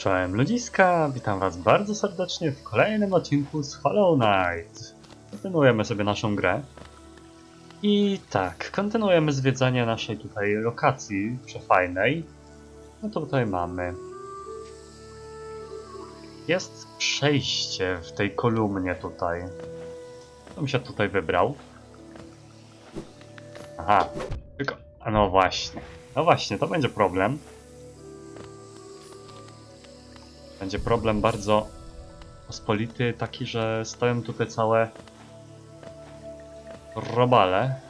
Czołem ludziska, witam was bardzo serdecznie w kolejnym odcinku z Hollow Knight. Kontynuujemy sobie naszą grę. I tak, kontynuujemy zwiedzanie naszej tutaj lokacji przefajnej. No to tutaj mamy. Jest przejście w tej kolumnie tutaj. Mi się tutaj wybrał. Aha, tylko... No właśnie. No właśnie, to będzie problem. Będzie problem bardzo pospolity, taki, że stoją tutaj całe robale.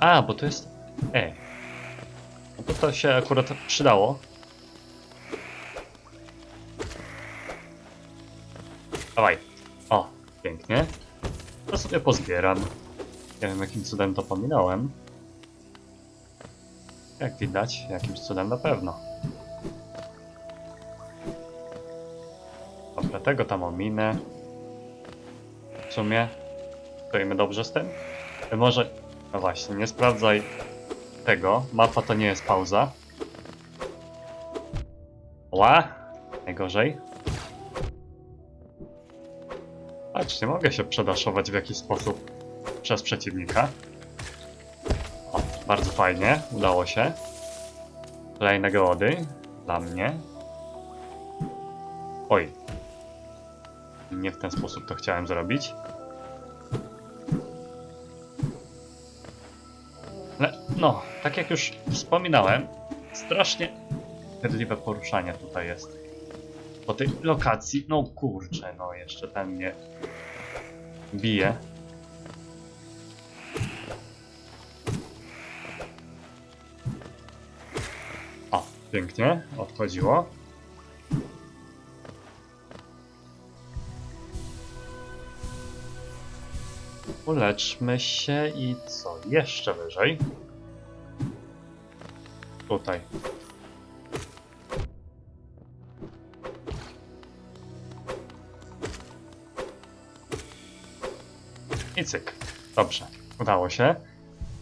A, bo to jest... E. No to to się akurat przydało. Dawaj. O, pięknie. To sobie pozbieram. Nie wiem, jakim cudem to pominąłem. Jak widać, jakimś cudem na pewno. Dobra, tego tam ominę. W sumie stoimy dobrze z tym? Ty Może... No właśnie, nie sprawdzaj tego. Mapa to nie jest pauza. Ła! Najgorzej. Patrzcie, mogę się przedaszować w jakiś sposób przez przeciwnika. O, bardzo fajnie, udało się. Kolejne gołody dla mnie. Oj, nie w ten sposób to chciałem zrobić. Ale no, tak jak już wspominałem, strasznie chydliwe poruszanie tutaj jest. Po tej lokacji, no kurczę, no jeszcze ten mnie bije. O, pięknie, odchodziło. Uleczmy się i co? Jeszcze wyżej. Tutaj. I cyk. Dobrze. Udało się.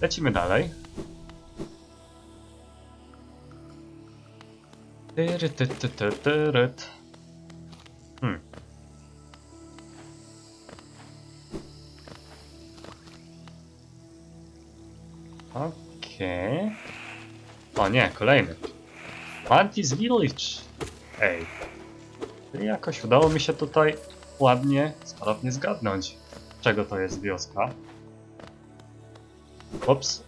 Lecimy dalej. Tyry, nie, kolejny. Mantis Village. Ej. Czyli jakoś udało mi się tutaj ładnie, sprawnie zgadnąć, czego to jest wioska. Ops.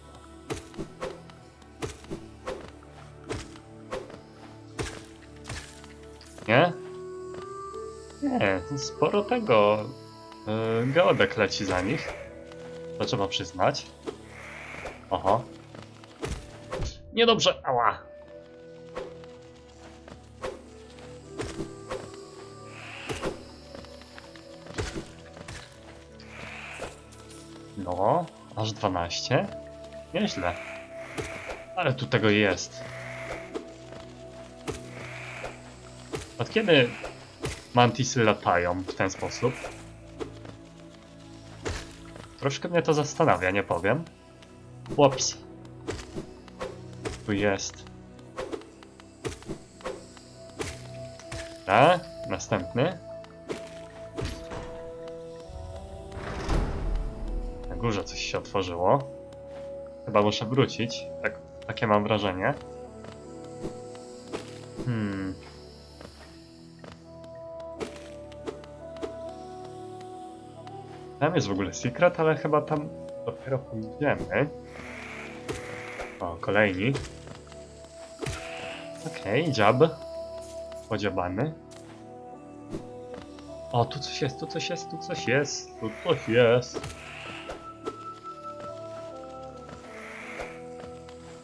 Nie? Nie, sporo tego yy, geodek leci za nich. To trzeba przyznać. Oho. Niedobrze, ała. No, aż 12. Nieźle. Ale tu tego jest. Od kiedy mantisy latają w ten sposób? Troszkę mnie to zastanawia, nie powiem. Ups. Tu jest. A, następny. Na górze coś się otworzyło. Chyba muszę wrócić. Tak, takie mam wrażenie. Hmm. Tam jest w ogóle secret, ale chyba tam dopiero pójdziemy. O, kolejni. Okej, okay, dziab. Podziabany. O, tu coś jest, tu coś jest, tu coś jest, tu coś jest.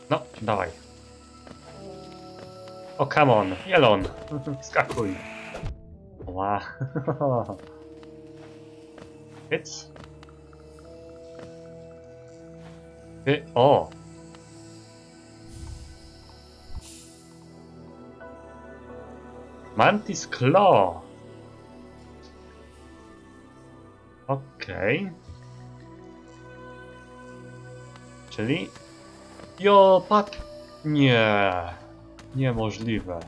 No, dawaj. O, come on, jelon. Skakuj. Ła. Hyc. Hy o! Mantis Claw. Okej. Okay. Czyli... Jo, pat... Nie. Niemożliwe.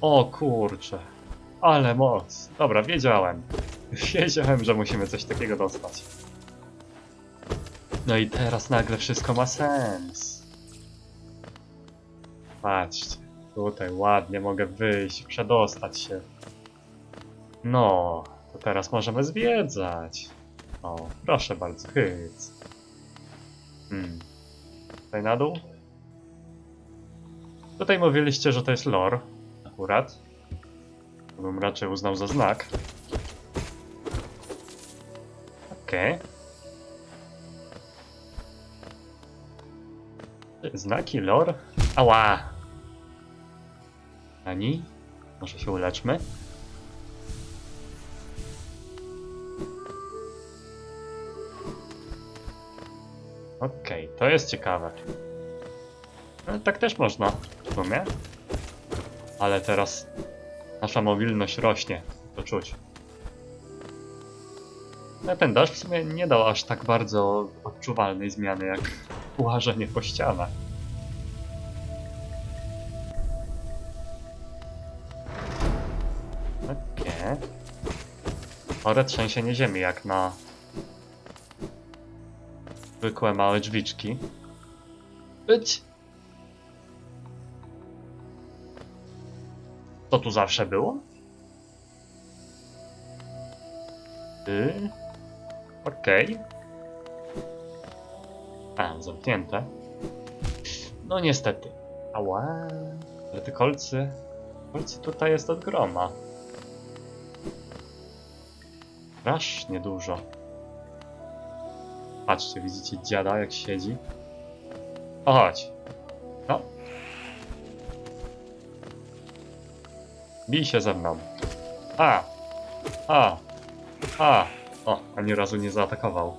O kurcze. Ale moc. Dobra, wiedziałem. Wiedziałem, że musimy coś takiego dostać. No i teraz nagle wszystko ma sens. Patrzcie. Tutaj ładnie mogę wyjść, przedostać się. No, to teraz możemy zwiedzać. O, proszę bardzo, hyc. Hmm. Tutaj na dół? Tutaj mówiliście, że to jest lore. Akurat. To bym raczej uznał za znak. Okej. Znaki lore? Ała! Ani? Może się uleczmy? Okej, to jest ciekawe. No, tak też można, w sumie. Ale teraz nasza mobilność rośnie, to czuć. No, ten deszcz w sumie nie dał aż tak bardzo odczuwalnej zmiany jak łażenie po ścianach. Chore trzęsienie ziemi jak na zwykłe małe drzwiczki. Być. To tu zawsze było? Y? Okej. A, zamknięte. No niestety. Ała. Ale te kolcy... Kolcy tutaj jest od groma. Strasznie dużo. Patrzcie, widzicie dziada jak siedzi? O, chodź. No. Bij się ze mną. A! A! A! O, ani razu nie zaatakował.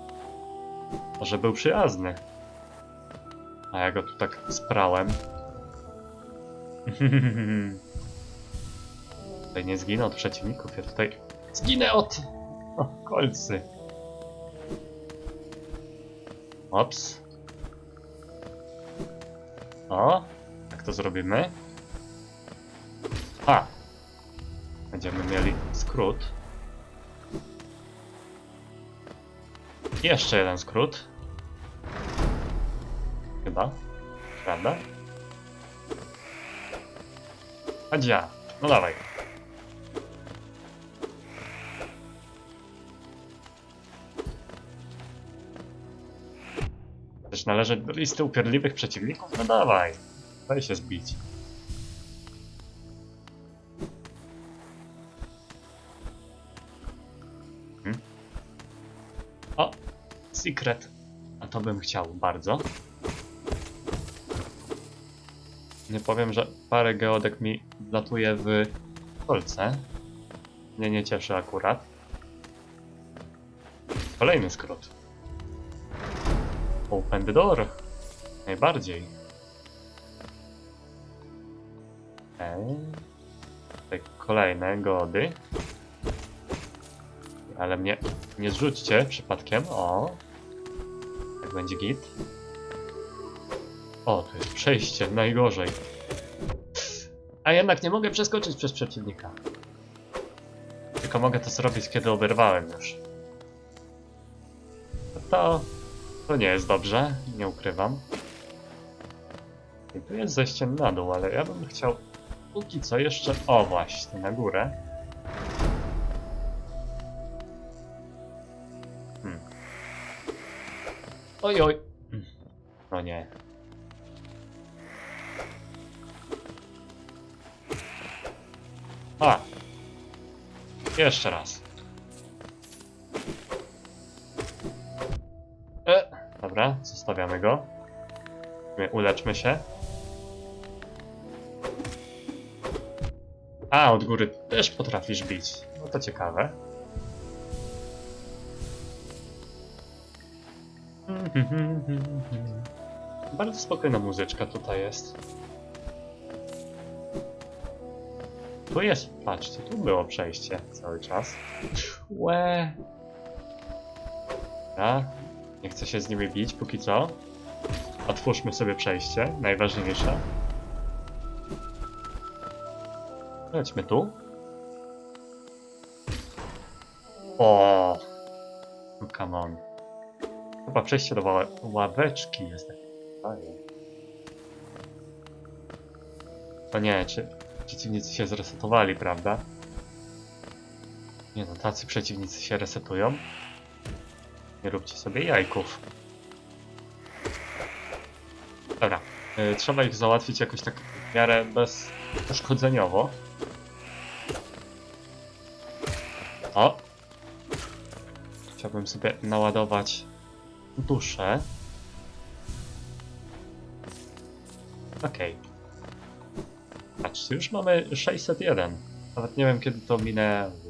Może był przyjazny. A ja go tu tak sprałem. tutaj nie zginę od przeciwników, ja tutaj zginę od o, kolcy. Ops. O, jak to zrobimy? A! Będziemy mieli skrót. Jeszcze jeden skrót. Chyba. Prawda? Adzia. No dawaj. Też należeć do listy upierdliwych przeciwników? No dawaj. Daj się zbić. Hmm? O! Secret. A to bym chciał bardzo. Nie powiem, że parę geodek mi latuje w kolce. Mnie nie cieszy akurat. Kolejny skrót. Open the door. Najbardziej. Okej. Tutaj kolejne gody. Ale mnie nie zrzućcie przypadkiem. O. Tak będzie git. O, to jest przejście. Najgorzej. A jednak nie mogę przeskoczyć przez przeciwnika. Tylko mogę to zrobić, kiedy oberwałem już. To to nie jest dobrze, nie ukrywam. I tu jest zejście na dół, ale ja bym chciał póki co jeszcze... O właśnie, na górę. Hmm. Oj, oj. No nie. A! Jeszcze raz. Dobra, zostawiamy go. My uleczmy się. A, od góry też potrafisz bić. No to ciekawe. Bardzo spokojna muzyczka tutaj jest. Tu jest, patrzcie, tu było przejście cały czas. Łe. Dobra, nie chcę się z nimi bić póki co. Otwórzmy sobie przejście, najważniejsze. Chodźmy tu. O, no come on. Chyba przejście do ła ławeczki jest. To nie, czy przeciwnicy się zresetowali, prawda? Nie no, tacy przeciwnicy się resetują. Nie róbcie sobie jajków. Dobra, y, trzeba ich załatwić jakoś tak w miarę bezposzkodzeniowo. O! Chciałbym sobie naładować duszę. Okej. Patrzcie, już mamy 601. Nawet nie wiem kiedy to minęło.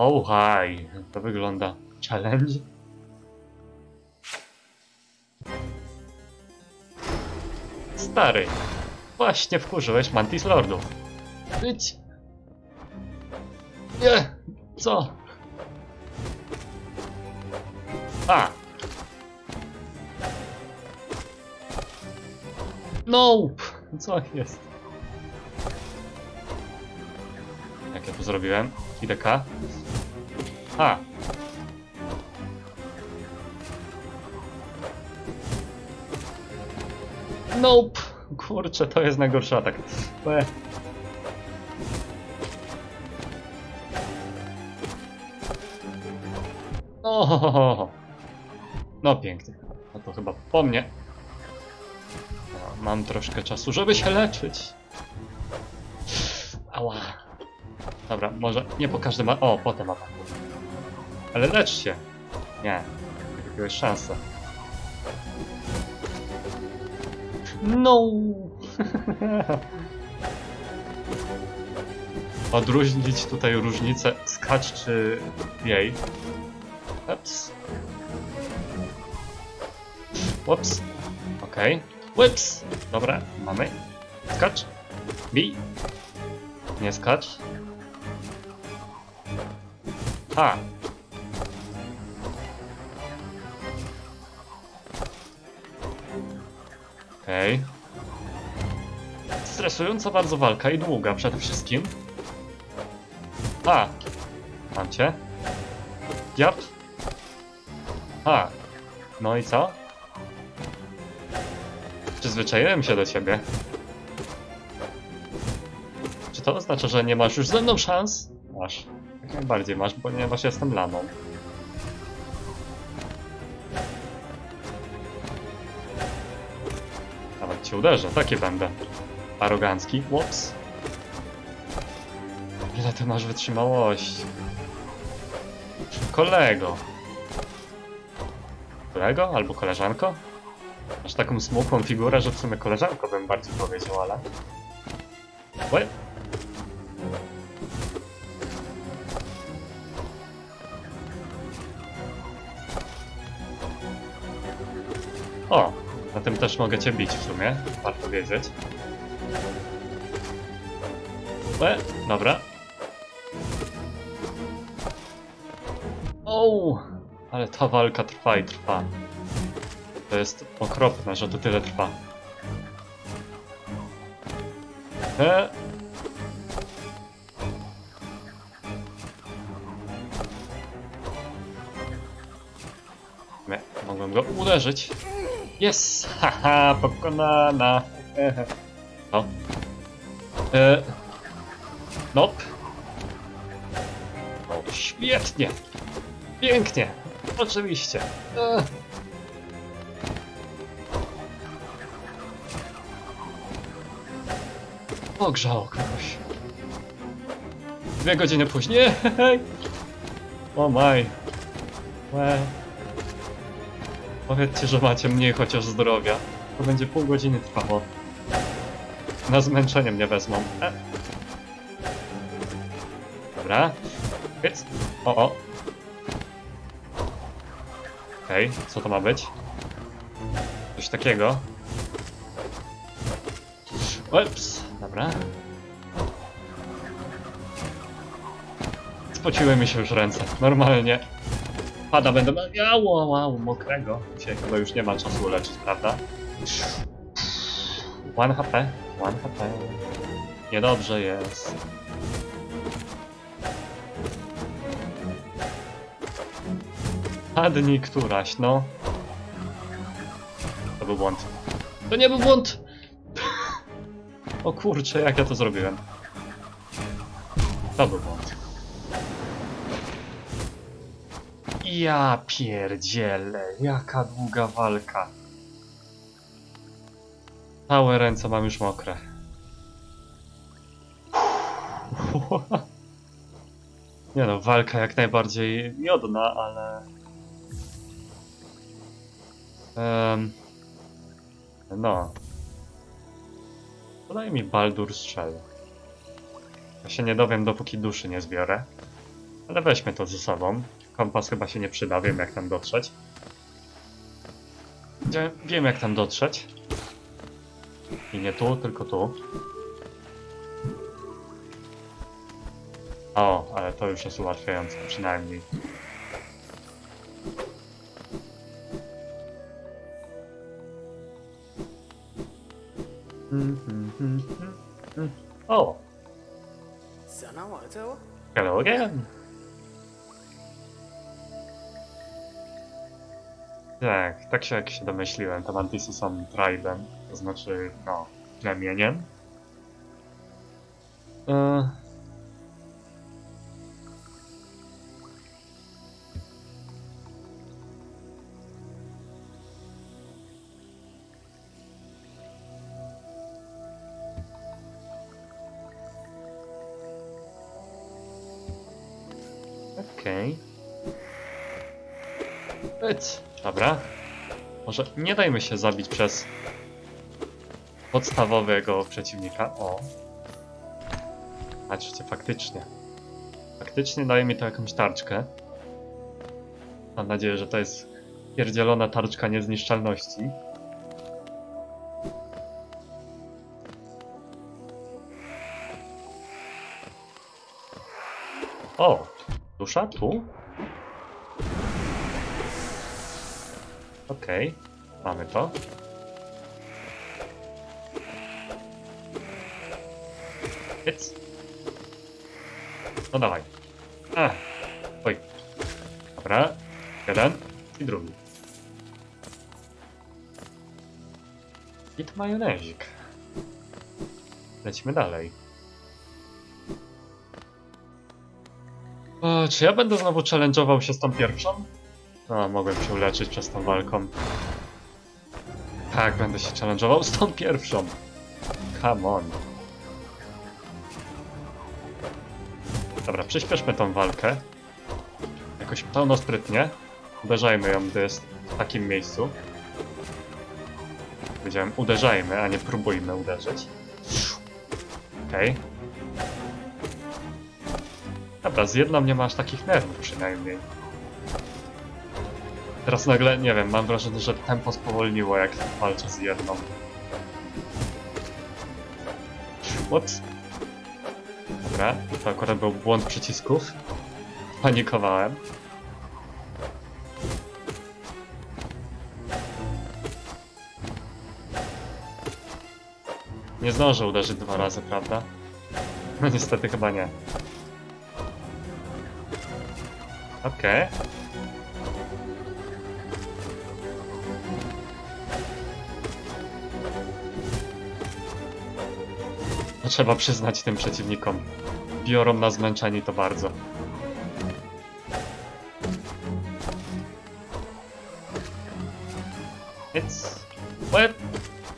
Oh hi! To wygląda challenge. Stary, właśnie wkurzyłeś Mantis Lordów. Idź! Nie! Co? A! Nope! Co jest? Jak ja to zrobiłem? IDK? A! Nope! Kurczę, to jest najgorszy atak. Łe. O, no pięknie. No to chyba po mnie. No, mam troszkę czasu, żeby się leczyć. Ała. Dobra, może nie po każdym... O, potem ataku. Ale lecz się. Nie. Jakiegoś szansa. No. Odróżnić tutaj różnicę skacz czy jej. Ups. Ups. Okej. Okay. Ups. Dobra, mamy. Skacz. Bij. Nie skacz. A. Okej. Okay. Stresująca bardzo walka i długa przede wszystkim. A. Mam cię. Jap. A. No i co? Przyzwyczaiłem się do ciebie. Czy to oznacza, że nie masz już ze mną szans? Masz. Jak najbardziej masz, ponieważ jestem lamą. Cię uderzę, taki będę. Arogancki. Łops. Ile ty masz wytrzymałości? Kolego. Kolego albo koleżanko? Masz taką smukłą figurę, że w sumie koleżanko bym bardziej powiedział, ale... Łe? Tym też mogę cię bić w sumie, warto wiedzieć. Łe, dobra. O, ale ta walka trwa i trwa. To jest okropne, że to tyle trwa. E. Nie, mogłem go uderzyć. Jest! Haha, pokonana! No. E. Nope. O, świetnie! Pięknie! Oczywiście. E. Ogrzało kogoś. Dwie godziny później. O maj. Łe. Powiedzcie, że macie mniej chociaż zdrowia. To będzie pół godziny trwało. Na zmęczenie mnie wezmą. E. Dobra. Więc. O, o. Okej, okay. co to ma być? Coś takiego. Ups, dobra. Spociły mi się już ręce, normalnie. Pada będę miał, wow, mokrego. Dzisiaj chyba już nie ma czasu leczyć, prawda? 1 HP. One HP. Niedobrze jest. Padnij któraś, no. To był błąd. To nie był błąd! O kurczę, jak ja to zrobiłem. To był błąd. Ja pierdzielę, jaka długa walka. Całe ręce mam już mokre. Nie no, walka jak najbardziej miodna, ale... Em, no. Podaj mi Baldur strzel. Ja się nie dowiem, dopóki duszy nie zbiorę. Ale weźmy to ze sobą. Kompas chyba się nie przyda, wiem jak tam dotrzeć. Wiem jak tam dotrzeć. I nie tu, tylko tu. O, ale to już jest ułatwiające, przynajmniej. Mm, mm, mm, o! Hello again! Tak, tak się jak się domyśliłem, te mantisy są tribem, to znaczy, no, plemieniem. E... Okej. Pyc. Dobra. Może nie dajmy się zabić przez podstawowego przeciwnika. O. Patrzcie, faktycznie. Faktycznie daje mi to jakąś tarczkę. Mam nadzieję, że to jest pierdzielona tarczka niezniszczalności. O! Dusza tu? Okej, mamy to. Hyc. No dawaj. A. Oj. Dobra. Jeden i drugi. Hit majonezik. Lecimy dalej. O, czy ja będę znowu challenge'ował się z tą pierwszą? A, mogłem się uleczyć przez tą walką. Tak, będę się challenge'ował z tą pierwszą. Come on. Dobra, przyspieszmy tą walkę. Jakoś pełno sprytnie. Uderzajmy ją, gdy jest w takim miejscu. Powiedziałem uderzajmy, a nie próbujmy uderzyć. Okej. Dobra, z jedną nie masz takich nerwów przynajmniej. Teraz nagle, nie wiem, mam wrażenie, że tempo spowolniło jak walczę z jedną. What? Dobra, to akurat był błąd przycisków. Panikowałem. Nie zdążę uderzyć dwa razy, prawda? No niestety chyba nie. Okej. Trzeba przyznać tym przeciwnikom. Biorą nas zmęczeni to bardzo. It's... Łeb!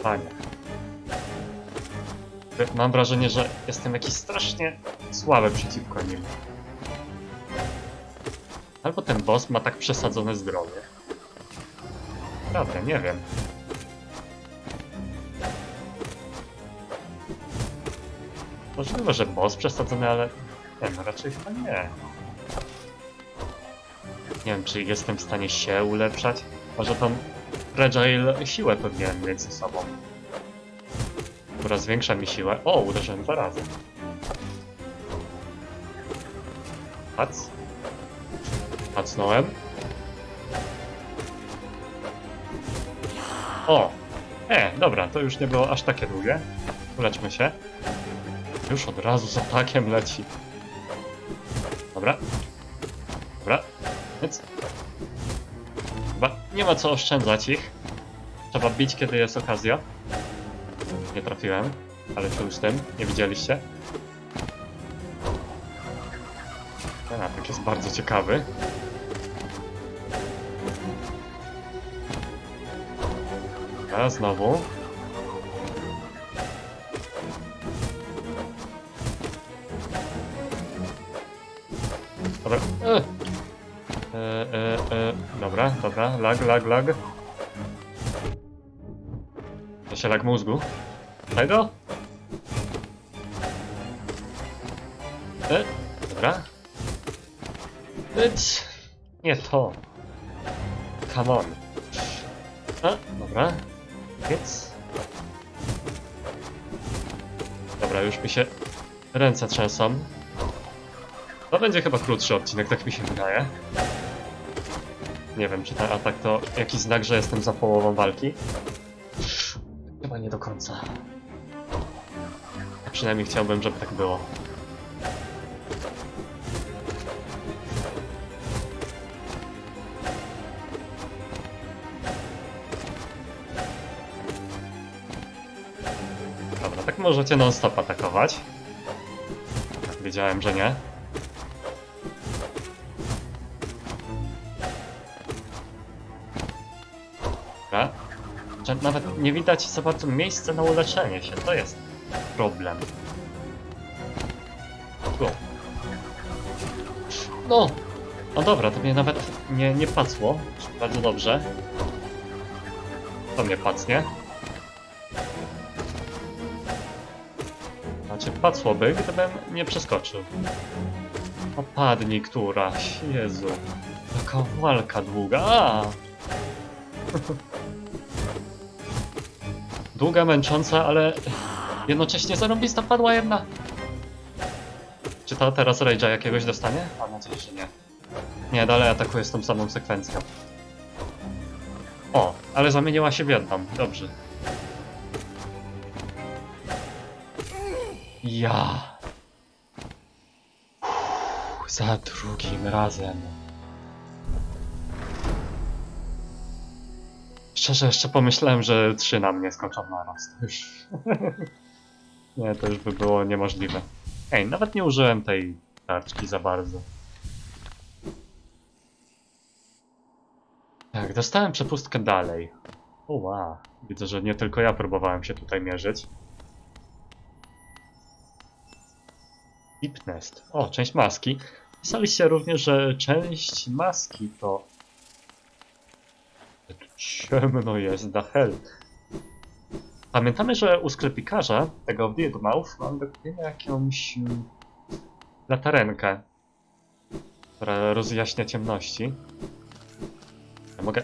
Panie. Mam wrażenie, że jestem jakiś strasznie słaby przeciwko nim. Albo ten boss ma tak przesadzone zdrowie. Prawda, nie wiem. Możliwe, że boss przesadzony, ale... Nie, no raczej chyba nie. Nie wiem, czy jestem w stanie się ulepszać. Może tą fragile siłę powinienem mieć ze sobą. Która zwiększa mi siłę. O, uderzyłem dwa razy. Pac. Pacnąłem. O! E, dobra, to już nie było aż takie długie. Uleczmy się. Już od razu z atakiem leci. Dobra. Dobra. Więc... Chyba nie ma co oszczędzać ich. Trzeba bić, kiedy jest okazja. Nie trafiłem, ale co już tym? Nie widzieliście? Ten atak jest bardzo ciekawy. A znowu. Dobra. E. E, e, e. Dobra, dobra. Lag, lag, lag. To się lag mózgu. Tego? E. Dobra. Nic. Nie to. Come on. A, dobra. Więc. Dobra, już mi się ręce trzęsą. Będzie chyba krótszy odcinek, tak mi się wydaje. Nie wiem, czy ten atak to jakiś znak, że jestem za połową walki. Chyba nie do końca. A przynajmniej chciałbym, żeby tak było. Dobra, tak możecie non-stop atakować. Tak, wiedziałem, że nie. Nawet nie widać za bardzo miejsca na uleczenie się, to jest problem. Tu. No! No dobra, to mnie nawet nie, nie pacło. Bardzo dobrze. To mnie pacnie. Znaczy, pacłoby, gdybym nie przeskoczył. Opadnij któraś, Jezu. Jaka walka długa. A! Długa, męcząca, ale jednocześnie zarąbista padła jedna. Czy to teraz Rage'a jakiegoś dostanie? Mam nadzieję, że nie. Nie, dalej atakuje z tą samą sekwencją. O, ale zamieniła się w jedną. Dobrze. Ja. Uff, za drugim razem. Szczerze, jeszcze pomyślałem, że trzy na mnie skoczą na raz. To już... nie, to już by było niemożliwe. Ej, nawet nie użyłem tej tarczki za bardzo. Tak, dostałem przepustkę dalej. Wow. Widzę, że nie tylko ja próbowałem się tutaj mierzyć. Deep Nest. O, część maski. Pisaliście również, że część maski to... Ciemno jest, da hell. Pamiętamy, że u sklepikarza, tego w Dirtmouth, mam do kupienia jakąś mm, latarenkę, która rozjaśnia ciemności. Ja mogę...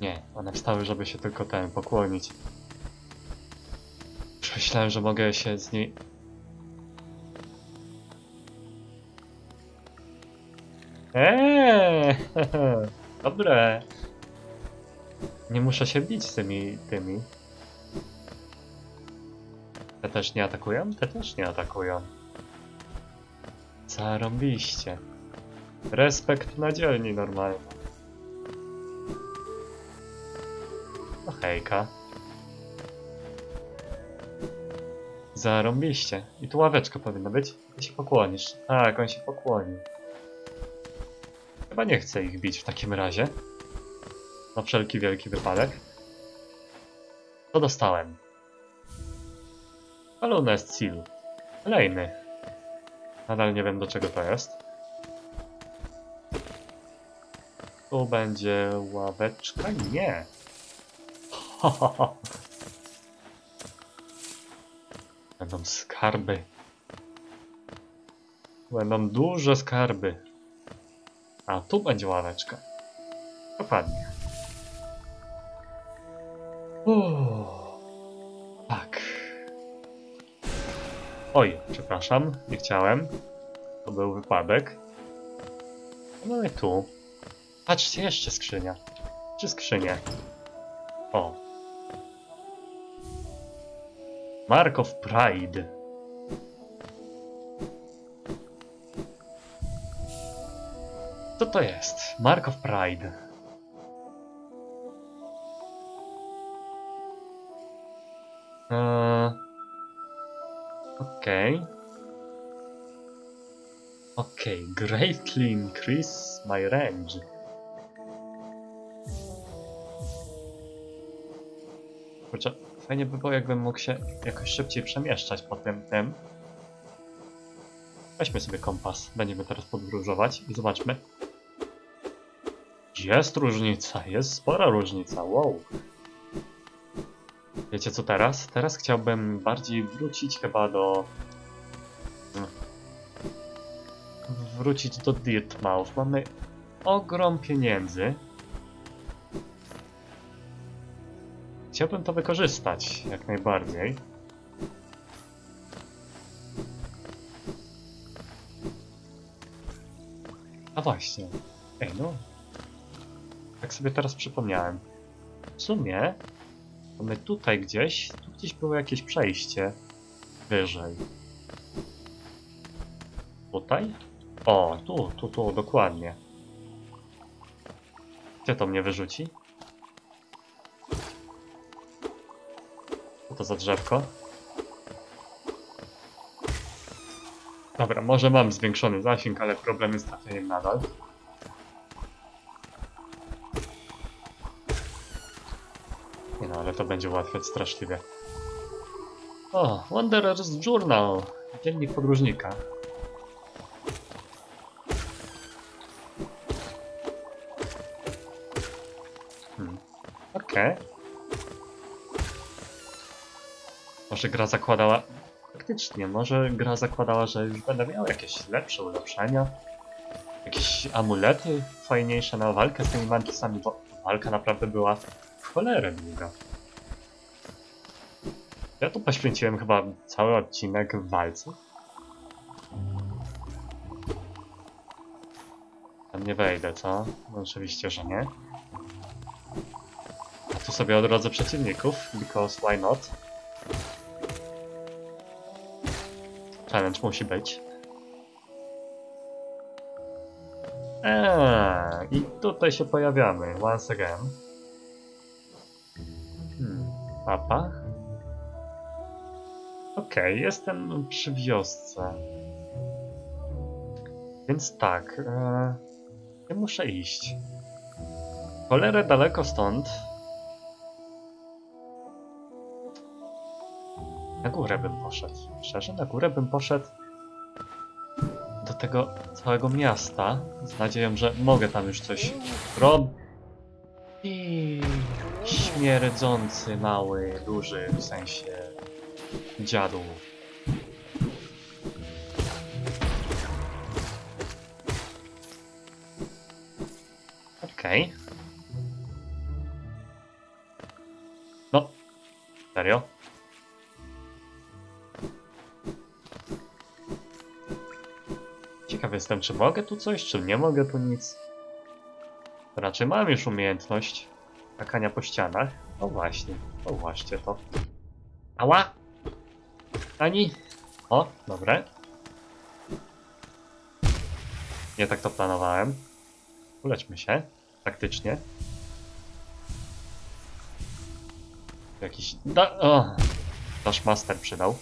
Nie, one wstały, żeby się tylko ten pokłonić. Myślałem, że mogę się z niej... Eee, dobre. Nie muszę się bić z tymi, tymi. Te też nie atakują? Te też nie atakują. Zarąbiście. Respekt na dzielni normalnie. No hejka. Zarąbiście. I tu ławeczka powinna być. Ty się pokłonisz. Tak, on się pokłonił. Chyba nie chcę ich bić w takim razie. Na wszelki wielki wypadek. Co dostałem? Balonest Seal. Kolejny. Nadal nie wiem do czego to jest. Tu będzie ławeczka? Nie. Będą skarby. Będą duże skarby. A tu będzie ławeczka. Dokładnie. Uuu. Tak. Oj, przepraszam, nie chciałem. To był wypadek. No i tu. Patrzcie, jeszcze skrzynia. Czy skrzynie? O. Mark of Pride. To jest? Mark of Pride. Eee, Okej. Okej, greatly increase my range. Kurczę, fajnie by było, jakbym mógł się jakoś szybciej przemieszczać po tym tym. Weźmy sobie kompas, będziemy teraz podróżować i zobaczmy. Jest różnica, jest spora różnica, wow. Wiecie co teraz? Teraz chciałbym bardziej wrócić chyba do... Wrócić do Dirtmouth. Mamy ogrom pieniędzy. Chciałbym to wykorzystać jak najbardziej. A właśnie. Ej no. Tak sobie teraz przypomniałem. W sumie to my tutaj gdzieś, tu gdzieś było jakieś przejście wyżej. Tutaj? O, tu, tu, tu, dokładnie. Gdzie to mnie wyrzuci? Co to za drzewko? Dobra, może mam zwiększony zasięg, ale problem jest trafieniem nadal. To będzie ułatwiać straszliwie. O, Wanderer's Journal. Dziennik podróżnika. Hmm. Okej. Może gra zakładała... Faktycznie, może gra zakładała, że już będę miał jakieś lepsze ulepszenia. Jakieś amulety fajniejsze na walkę z tymi mantisami, bo walka naprawdę była w cholerę długa. Ja tu poświęciłem chyba cały odcinek w walce. Tam nie wejdę, co? No oczywiście, że nie. Tu sobie odrodzę przeciwników, because why not? Challenge musi być. Eee, i tutaj się pojawiamy, once again. Hmm, mapa? Okej, jestem przy wiosce. Więc tak, e, ja muszę iść. Cholerę daleko stąd. Na górę bym poszedł. Szczerze, na górę bym poszedł do tego całego miasta z nadzieją, że mogę tam już coś robić. I śmierdzący, mały, duży, w sensie dziadu. Okej. No, serio? Ciekaw jestem, czy mogę tu coś, czy nie mogę tu nic. Raczej mam już umiejętność skakania po ścianach. O właśnie, o właśnie to. Ała! Ani. O, dobre. Nie tak to planowałem. Ulećmy się, faktycznie. Jakiś... Da... O! Dash Master przydał.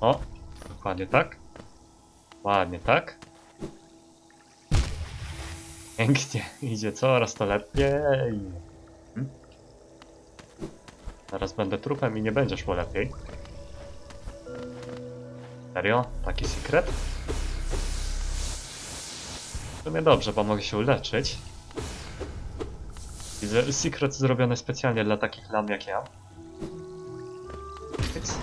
O! Dokładnie tak. Ładnie tak. Pięknie. Idzie coraz to lepiej. Zaraz będę trupem i nie będzie szło lepiej. Serio? Taki sekret? W sumie dobrze, bo mogę się uleczyć. Widzę secret zrobiony specjalnie dla takich lam jak ja. Więc...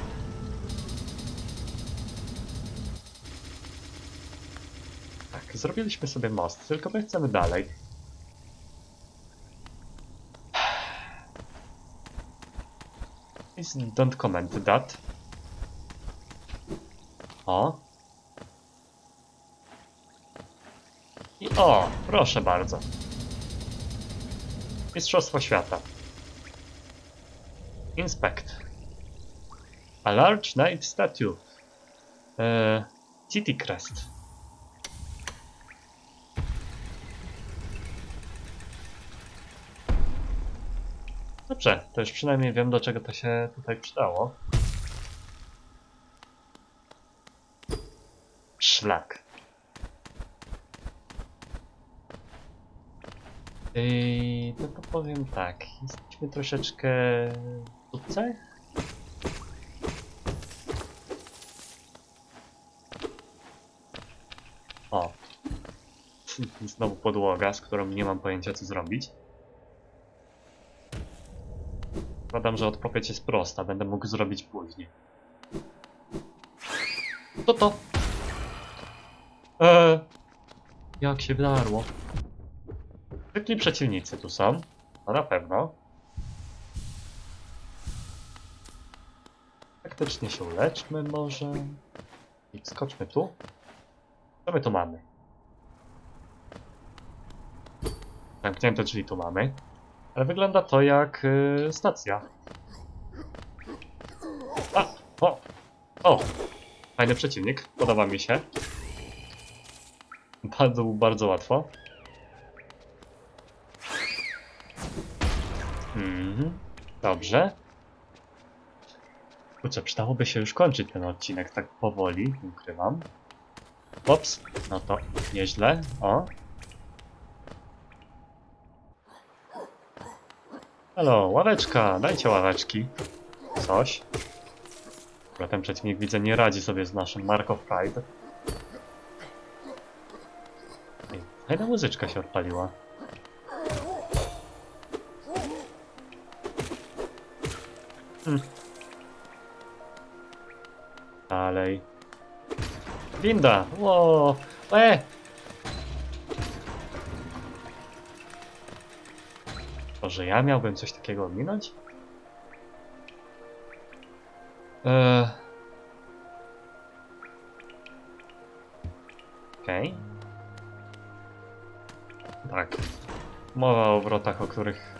Tak, zrobiliśmy sobie most, tylko my chcemy dalej. Please don't comment that. O. I o, proszę bardzo. Mistrzostwo świata. Inspect. A large knight statue. Eee, City Crest. Dobrze, to już przynajmniej wiem do czego to się tutaj przydało. Szlak. Yy, no to powiem tak, jesteśmy troszeczkę w dupce. O. Znowu podłoga, z którą nie mam pojęcia co zrobić. Zakładam, że odpowiedź jest prosta, będę mógł zrobić później. Co to? Eee, jak się wdarło. Zwykli przeciwnicy tu są. No na pewno. Faktycznie się uleczmy może. I skoczmy tu. Co my tu mamy? Zamknięte drzwi tu mamy. Ale wygląda to jak y, stacja. A! O! O! Fajny przeciwnik. Podoba mi się. Bardzo, bardzo łatwo. Mhm. Dobrze. Kurczę, przydałoby się już kończyć ten odcinek tak powoli, ukrywam. Ops, no to nieźle. O. Halo, ławeczka, dajcie ławeczki. Coś. Bo ten przeciwnik widzę nie radzi sobie z naszym Mark of Pride. Fajna muzyczka się odpaliła. Hmm. Dalej. Winda! Ło! E! To, że ja miałbym coś takiego ominąć? Eee. Okej. Tak. Mowa o obrotach, o których...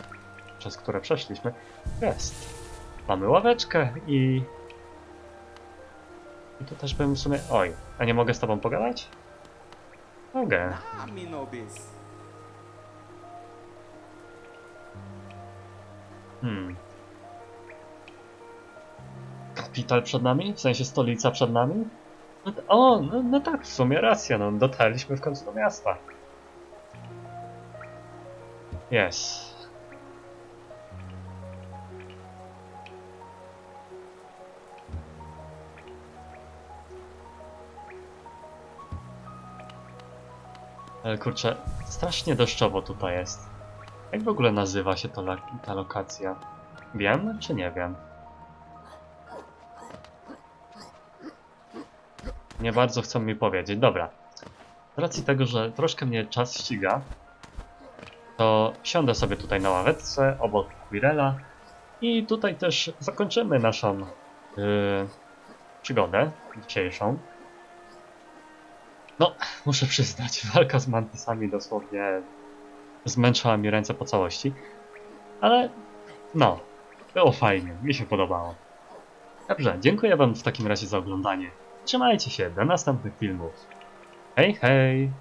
przez które przeszliśmy. Jest. Mamy ławeczkę i... I tu też bym w sumie... Oj, a nie mogę z tobą pogadać? Mogę. Ah, Hmm. Kapital przed nami? W sensie stolica przed nami? No, o, no, no tak, w sumie racja, no dotarliśmy w końcu do miasta. Jest. Ale kurczę, strasznie deszczowo tutaj jest. Jak w ogóle nazywa się to ta lokacja? Wiem czy nie wiem? Nie bardzo chcą mi powiedzieć. Dobra. Z racji tego, że troszkę mnie czas ściga, to siądę sobie tutaj na ławeczce obok Quirella i tutaj też zakończymy naszą yy, przygodę dzisiejszą. No, muszę przyznać, walka z mantisami dosłownie zmęczyła mi ręce po całości. Ale no, było fajnie, mi się podobało. Dobrze, dziękuję wam w takim razie za oglądanie. Trzymajcie się, do następnych filmów. Hej, hej!